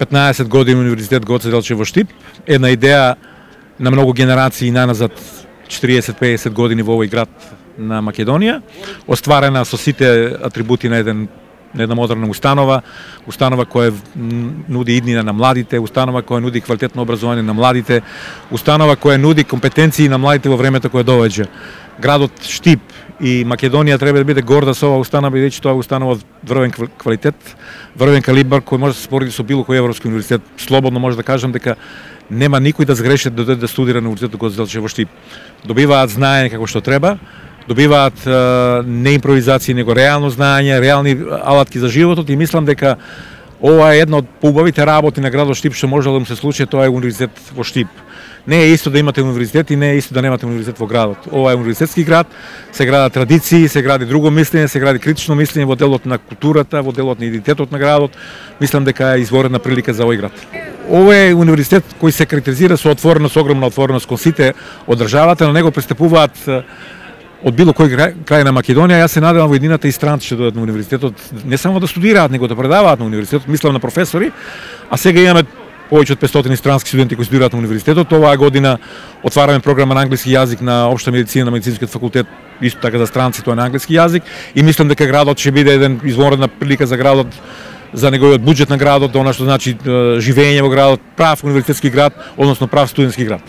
15 години универзитет Гоце Делчев во Штип, една идеја на многу генерации наназад 40-50 години во овој град на Македонија, остварена со сите атрибути на еден на една модерна установа, установа која нуди иднина на младите, установа која нуди квалитетно образование на младите, установа која нуди компетенции на младите во времето кое доаѓа. Градот Штип и Македонија треба да биде горда со оваа установа бидејќи тоа установа од врвен квалитет, врвен калибар кој може да се спореди со било кој европски универзитет. Слободно може да кажам дека нема никој да згреши да дојде да студира на универзитетот го во Штип. Добиваат знаење како што треба, добиваат не импровизации, него реално знаење, реални алатки за животот и мислам дека ова е една од поубавите работи на градот Штип што може да му се случи, тоа е универзитет во Штип. Не е исто да имате универзитет и не е исто да немате универзитет во градот. Ова е универзитетски град, се градат традиции, се гради друго мислење, се гради критично мислење во делот на културата, во делот на идентитетот на градот. Мислам дека е изворена прилика за овој град. Ова е универзитет кој се карактеризира со отвореност, огромна отвореност кон сите од државата, на него пристапуваат од било кој крај на Македонија, јас се надевам во едината и странци ќе дојдат на универзитетот, не само да студираат, него да предаваат на универзитетот, мислам на професори, а сега имаме повеќе од 500 странски студенти кои студираат на универзитетот. Оваа година отвараме програма на англиски јазик на општа медицина на медицинскиот факултет, исто така за странци тоа на англиски јазик и мислам дека градот ќе биде еден извонредна прилика за градот за неговиот буџет на градот, она што значи живење во градот, прав универзитетски град, односно прав студентски град.